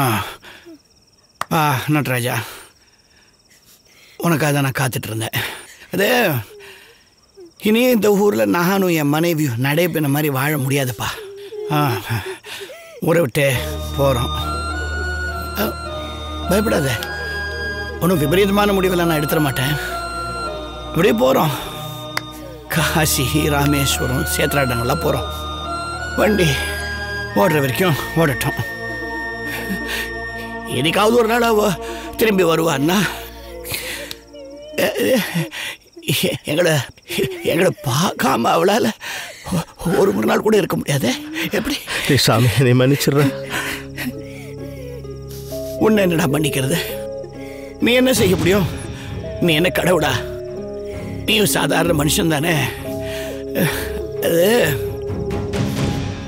ஆ. ஆ நட்ராஜா. உனக்காக தான் நான் காத்துட்ருந்தேன். அது இனி இந்த ஊரில் நானும் என் மனைவியும் நடைபெற மாதிரி வாழ முடியாதுப்பா. ஆ ஊரை விட்டு போகிறோம் பயப்படாத. ஒன்றும் விபரீதமான முடிவெல்லாம் நான் எடுத்துட மாட்டேன். இப்படியே போகிறோம் காசி ராமேஸ்வரம் சேத்ராடங்கள்லாம் போகிறோம் வண்டி ஓடுற வரைக்கும் ஓடட்டும். என்னைக்காவது ஒரு நாள் அவ திரும்பி வருவான்னா எங்களை எங்களை பார்க்காம அவளால் ஒரு ஒரு நாள் கூட இருக்க முடியாது. எப்படி? சாமி என்னை மன்னிச்சிடுறேன் உன்னை என்னடா பண்ணிக்கிறது நீ என்ன செய்ய முடியும்? நீ என்ன கடவுளா? நீயும் சாதாரண மனுஷன் தானே? அது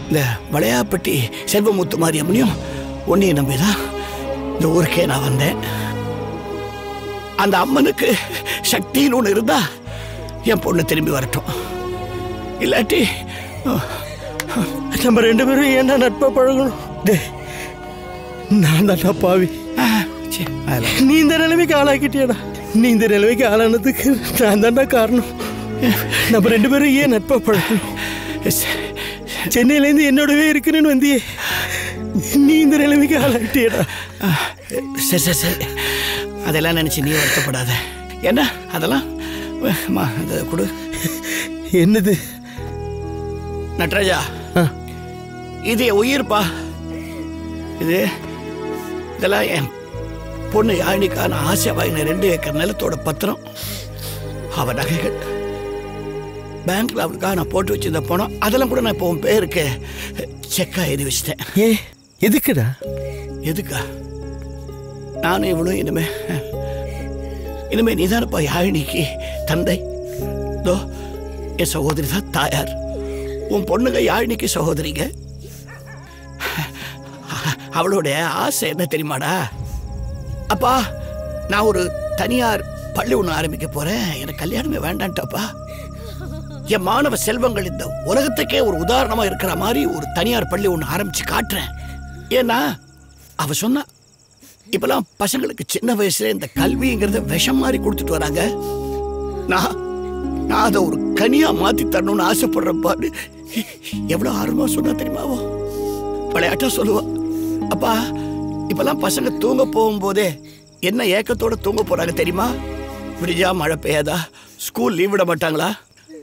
இந்த வளையாப்பட்டி செல்வமுத்து மாரியம்மனையும் உன்னையும் நம்பிதான். இந்த ஊருக்கே நான் வந்தேன். அந்த அம்மனுக்கு சக்தின்னு ஒன்று இருந்தா என் பொண்ணு திரும்பி வரட்டும். இல்லாட்டி நம்ம ரெண்டு பேரும் ஏன்டா நட்பா பழகணும்? நான் தான்டா பாவி. நீ இந்த நிலைமைக்கு ஆளாக்கிட்டியாடா. நீ இந்த நிலைமைக்கு ஆளானதுக்கு நான் தான்டா காரணம். நம்ம ரெண்டு பேரும் ஏன் நட்பா பழகணும்? சென்னையிலேருந்து என்னோடவே இருக்கணும்னு வந்தியே. நீ இந்த நிலைமைக்கு ஆளாக்கிட்டியடா ஆ, சரி சரி சரி. அதெல்லாம் நினச்சி நீ வருத்தப்படாத. என்ன? அதெல்லாம்? அம்மா, அதை கொடு. என்னது? நட்ராஜா. இது என் உயிர்ப்பா. இது இதெல்லாம் என் பொண்ணு யாழினிக்கான ஆசை வாங்கின ரெண்டு ஏக்கர் நிலத்தோட பத்திரம். அவ நகைகள். பேங்க்ல அவளுக்காக நான் போட்டு வச்சிருந்த பணம். அதெல்லாம் கூட நான் இப்போ உன் பேருக்கு செக்கா எழுதி வச்சிட்டேன். ஏ எதுக்குடா? எதுக்கா? நானும் இவனும் இனிமே இனிமே நீதானப்பா யாழினிக்கு தந்தை. தோ என் சகோதரி தான் தாயார். உன் பொண்ணுங்க யாழினிக்கு சகோதரிங்க. அவளோட ஆசை என்ன தெரியுமாடா? அப்பா நான் ஒரு தனியார் பள்ளி ஒன்று ஆரம்பிக்க போறேன். எனக்கு கல்யாணமே வேண்டான்ட்டாப்பா. என் மாணவ செல்வங்கள் இந்த உலகத்துக்கே ஒரு உதாரணமா இருக்கிற மாதிரி ஒரு தனியார் பள்ளி ஒன்று ஆரம்பிச்சு காட்டுறேன். ஏன்னா அவ சொன்னா இப்பெல்லாம் பசங்களுக்கு சின்ன வயசுல இந்த கல்விங்கிறத விஷம் மாதிரி கொடுத்துட்டு வராங்க. நான் நான் அதை ஒரு கனியா மாத்தி தரணும்னு ஆசைப்படுற பாரு. எவ்வளவு ஆர்வமா சொன்னா தெரியுமாவோ விளையாட்டா சொல்லுவா. அப்பா இப்பெல்லாம் பசங்க தூங்க போகும்போதே என்ன ஏக்கத்தோட தூங்க போறாங்க தெரியுமா? விடிஞ்சா மழை பெய்யாதா? ஸ்கூல் லீவ் விட மாட்டாங்களா?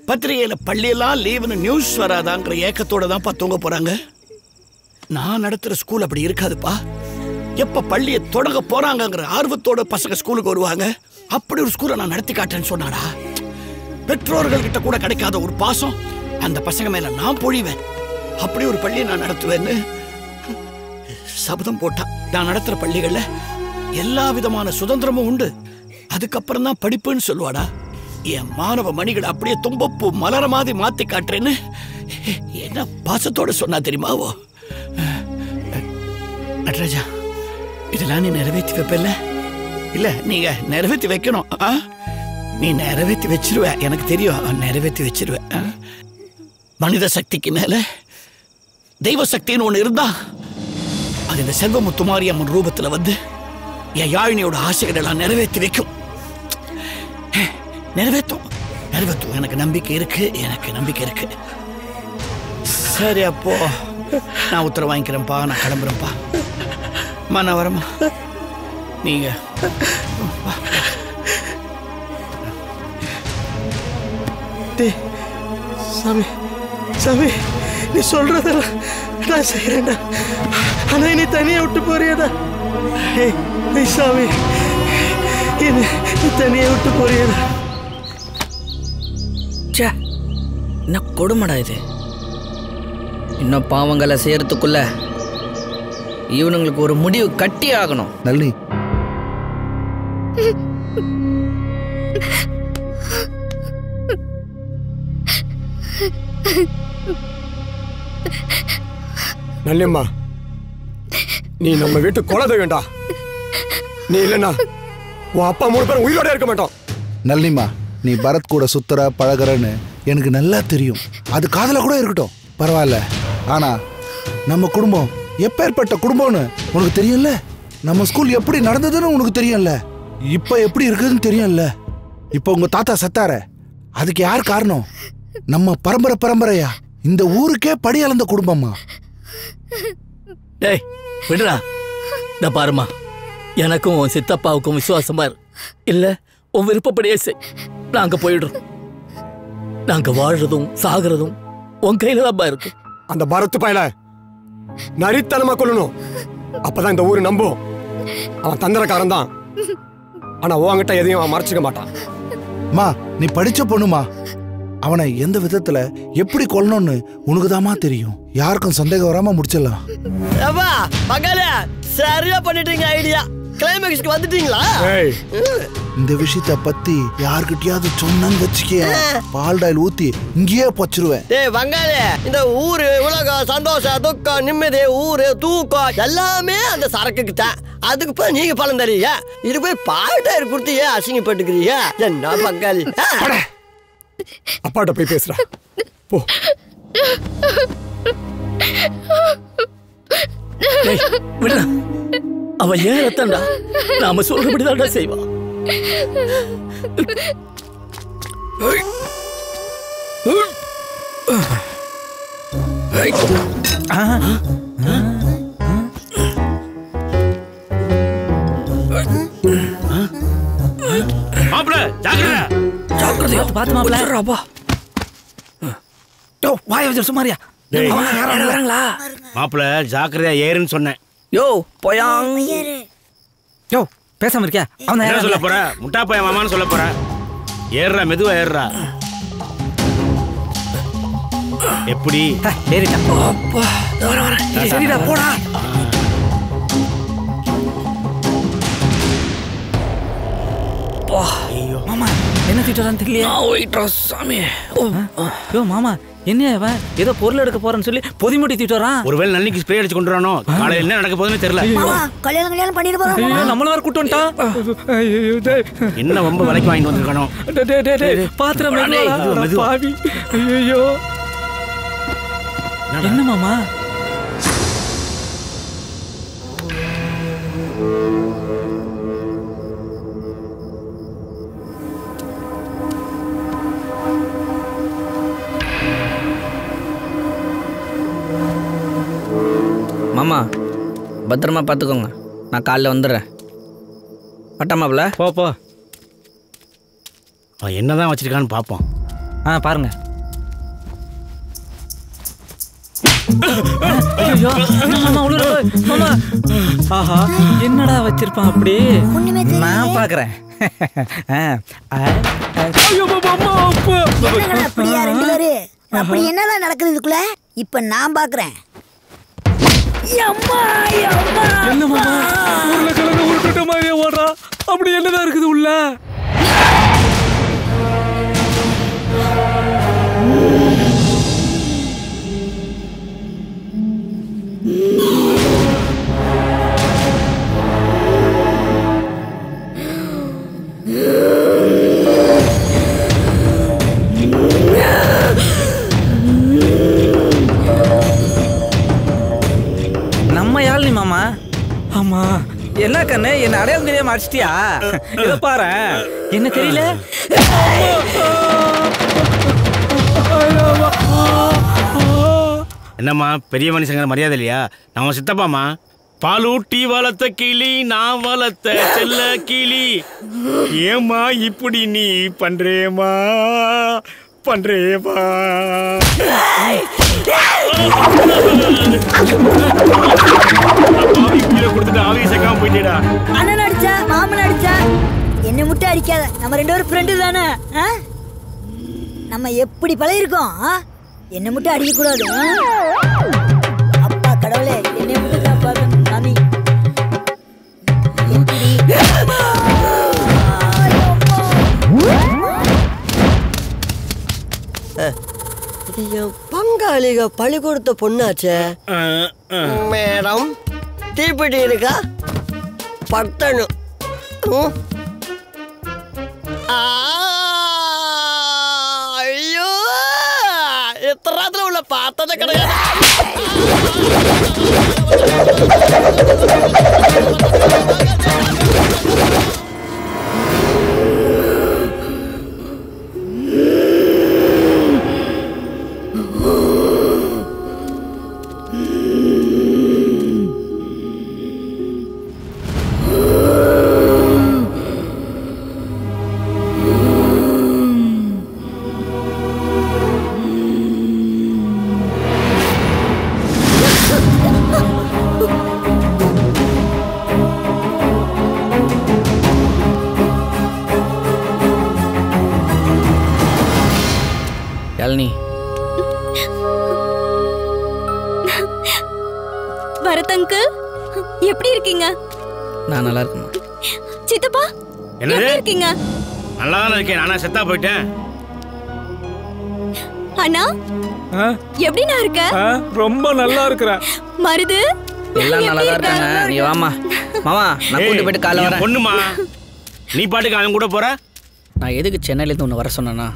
பத்திரிகையில பள்ளியெல்லாம் லீவுன்னு நியூஸ் வராதாங்கிற ஏக்கத்தோட தான்ப்பா தூங்க போறாங்க. நான் நடத்துற ஸ்கூல் அப்படி இருக்காதுப்பா. எப்ப பள்ளியை தொடங்க போறாங்கிற ஆர்வத்தோட பசங்க ஸ்கூலுக்கு வருவாங்க. அப்படி ஒரு ஸ்கூலை நான் நடத்தி காட்டேன்னு சொன்னாடா. பெற்றோர்கள் கிட்ட கூட கிடைக்காத ஒரு பாசம் அந்த பசங்க மேல நான் பொழிவேன். அப்படி ஒரு பள்ளியை நான் நடத்துவேன்னு சபதம் போட்டான் நான் நடத்துற பள்ளிகள்ல எல்லா விதமான சுதந்திரமும் உண்டு. அதுக்கப்புறம் தான் படிப்புன்னு சொல்லுவாடா. என் மாணவ மணிகளை அப்படியே தும்பப்பூ மலர மாதிரி மாத்தி காட்டுறேன்னு என்ன பாசத்தோட சொன்னா தெரியுமாவோ? நடராஜா இதெல்லாம் நீ நிறைவேற்றி வைப்பல்ல? இல்ல நீங்க நிறைவேற்றி வைக்கணும். ஆ? நீ நிறைவேற்றி வச்சிருவ. எனக்கு தெரியும் நிறைவேற்றி வச்சிருவ. மனித சக்திக்கு மேல தெய்வ சக்தின்னு ஒண்ணு இருந்தா அது இந்த செல்வமுத்துமாரி அம்மன் ரூபத்துல வந்து என் யாழினியோட ஆசைகளை எல்லாம் நிறைவேற்றி வைக்கும். நிறைவேற்றும் நிறைவேற்றும் எனக்கு நம்பிக்கை இருக்கு எனக்கு நம்பிக்கை இருக்கு. சரி அப்போ நான் உத்தரவு வாங்கிக்கிறேன்ப்பா நான் கிளம்புறேன்ப்பா. அம்மா நான் வரேம்மா நீங்க சாமி சாமி நீ சொல்றதெல்லாம் நான் செய்யறேன்டா ஆனா நீ தனியா விட்டு போறியாடா. ஏய் சாமி என்ன நீ தனியா விட்டு போறியாடா. ச்சே என்ன கொடுமைடா இது? இன்னும் பாவங்களை செய்யறதுக்குள்ள இவனுங்களுக்கு ஒரு முடிவு கட்டி ஆகணும். நல்லி நல்லம்மா நீ நம்ம வீட்டு குலதை வேண்டா நீ இல்லைன்னா உன் அப்பா மூணு பேரும் உயிரோட இருக்க மாட்டோம். நல்லிம்மா நீ பரத் கூட சுத்துற பழகுறன்னு எனக்கு நல்லா தெரியும். அது காதல கூட இருக்கட்டும். பரவாயில்ல. ஆனா நம்ம குடும்பம் எப்பேற்பட்ட குடும்பம்னு உனக்கு தெரியும்ல? நம்ம ஸ்கூல் எப்படி நடந்ததுன்னு உனக்கு தெரியும்ல? இப்ப எப்படி இருக்குதுன்னு தெரியும்ல? இப்ப உங்க தாத்தா சத்தார. அதுக்கு யார் காரணம்? நம்ம பரம்பரை பரம்பரையா? இந்த ஊருக்கே படி அளந்த குடும்பமா? டேய் விடுடா. இந்த பாருமா எனக்கும் உன் சித்தப்பாவுக்கும் விசுவாசமா இரு. இல்ல உன் விருப்பப்படியே செய். நாங்க போயிடுறோம். நாங்க வாழ்றதும் சாகுறதும் உன் கையில தான் இருக்கு. அந்த பரத் பயல நரித்தனமா கொல்லணும். அப்பதான் இந்த ஊரு நம்பும். அவன் தந்திரக்காரன் தான் ஆனா உன்கிட்ட எதையும் அவன் மறைச்சிக்க மாட்டான். மா நீ படிச்ச பொண்ணுமா? அவனை எந்த விதத்துல எப்படி கொல்லணும்னு உனக்குதாம்மா தெரியும். யாருக்கும் சந்தேகம் வராம முடிச்சிடலாம். சரியா பண்ணிட்டீங்க ஐடியா. கிளைமேக்ஸ்க்கு வந்துட்டீங்களா? ஏய். இந்த விஷயத்த பத்தி யார்கிட்டயாவது சொன்னன்னு வச்சுக்கே பால் டாயில் ஊத்தி இங்கேயே பச்சிருவேன். டேய் பங்காளி இந்த ஊரு உலகம் சந்தோஷம் துக்கம் நிம்மதி ஊரு தூக்கம் எல்லாமே அந்த சரக்குக்கு தான். அதுக்கு போய் நீங்க பணம் தரீங்க? இது போய் பால்டாயர் கொடுத்து ஏன் அசிங்கப்பட்டுக்கிறீங்க? என்ன பங்காளி? அப்பாட்ட போய் பேசுறா போ. டேய் விடுடா. அவ ஏன் ரத்தம்டா நாம சொல்றபடிதான்டா செய்வான் மாப்பிள ஜாக்கிரதை. ஜாக்கிரதையா? பார்த்து மாப்பிள்ள ராபா யோ வாய வச்சு சுமாரியா வராங்களா? மாப்பிள ஜாக்கிரதையா ஏறுன்னு சொன்னேன். யோ போயாங். யோ பேசாம இருக்கியா அவன் என்ன சொல்ல போற? முட்டா பையன் மாமான்னு சொல்ல போற? ஏறுறா மெதுவா ஏறுறா. எப்படி? வர சரிடா போடா. மாமா என்ன திட்டுறான்னு தெரியல நான் போயிட்டா சாமி. ஓ, யோ மாமா என்ன அவன் ஏதோ பொருள் எடுக்க போறேன்னு சொல்லி பொதிமுடி திட்டு வரான்? ஒருவேளை நல்லிக்கு ஸ்ப்ரே அடிச்சு கொண்டு வரானோ? காலையில என்ன நடக்க போகுதுன்னு தெரியல. கல்யாணம் கல்யாணம் பண்ணிட்டு போறோம் நம்மள வேற கூட்டு வந்துட்டான். என்ன ரொம்ப விலைக்கு வாங்கிட்டு வந்திருக்கானோ? பாத்திரம். பாவி. ஐயோ என்ன மாமா? பத்திரமா பார்த்துக்கோங்க. நான் காலைல வந்துடுறேன். பட்டாமாப்ல போ போ. அவன் என்னதான் வச்சிருக்கான்னு பாப்போம். ஆ பாருங்க. ஐயோ மாமா உள்ள இரு. மாமா. ஆஹா. என்னடா வச்சிருப்பான் அப்படி. நான் பாக்குறேன். அப்படி என்னதான் நடக்குது இதுக்குள்ள? இப்ப நான் பாக்குறேன். என்ன மாமா உருளைக்கிழங்கு உருட்டுட்ட மாதிரியே ஓடுறா. அப்படி என்னதான் இருக்குது உள்ள? தெரியாம அடிச்சிட்டியா? இத பாரு. என்ன தெரியல? என்னம்மா பெரிய மனுஷங்க மரியாதை இல்லையா? நம்ம சித்தப்பாமா பாலூட்டி வளர்த்த கிளி நான் வளர்த்த செல்ல கிளி. ஏமா இப்படி நீ பண்றேமா பண்றேமா ஆவி கீழே கொடுத்துட்டு ஆவி சேர்க்காம போயிட்டேடா. அடிச்சா மாமன் அடிச்சா என்ன மட்டும் அடிக்காத. நம்ம ரெண்டு பேரும் ஃப்ரெண்டு தானே ஆ? நம்ம எப்படி பழகிருக்கோம்? என்ன மட்டும் அடிக்க கூடாது அப்பா கடவுளே என்னை மட்டும் காப்பாத்து சாமி என் பங்காளிக பழி கொடுத்த பொண்ணாச்சே? மேடம் தீப்பெட்டி இருக்கா? பத்தணும் ம். ஆ, ஐயோ இத்தராத்துல உள்ள பார்த்ததே எப்படி இருக்கீங்க? நான் நல்லா இருக்கேம்மா. சித்தப்பா? எப்படி இருக்கீங்க? நல்லா தானே இருக்கேன். நானா செத்தா போயிட்டேன். அண்ணா எப்படி நான் இருக்க ரொம்ப நல்லா இருக்கிற. மருது எல்லாம் நல்லா தான் இருக்காங்க? நீ வாமா மாமா நான் கூட்டு போயிட்டு காலைல வரேன். பொண்ணுமா? நீ பாட்டுக்கு அவன் கூட போற? நான் எதுக்கு சென்னையிலேருந்து ஒன்று வர சொன்னேன்னா?